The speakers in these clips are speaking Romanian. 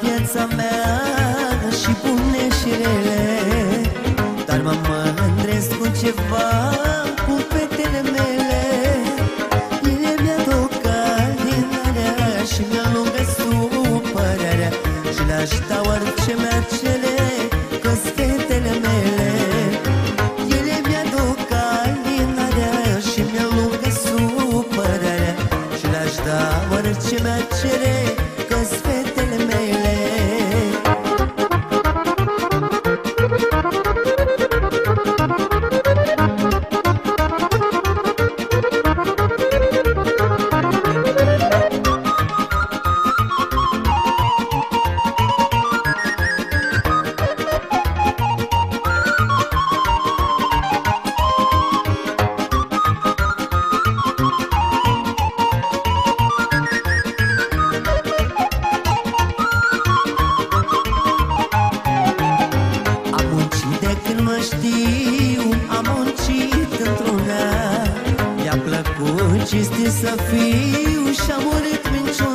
viața mea și bune și rele. Dar mă mândresc cu ceva cu fetele mele. Ele mi-a calinarea și mi-a lungă supărarea. Și le-aș da orice mi-ar cere că-s fetele mele. Ele mi-aduc calinarea și mi-a lungă supărarea. Și le-aș da orice mi-ar cere că-s Mi-a plăcut cinstit să fiu Și-am murit minciuna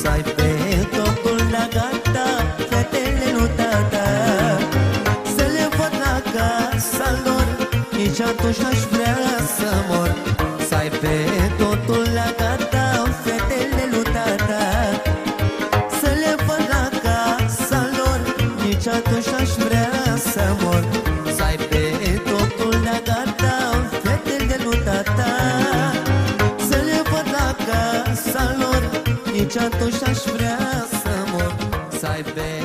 Să ai pe totul la gata Fetele lui tata. Să le văd la casa lor Nici atunci n-aș vrea să mor. Să ai pe Nici atunci n-aș vrea să mor Să ai pe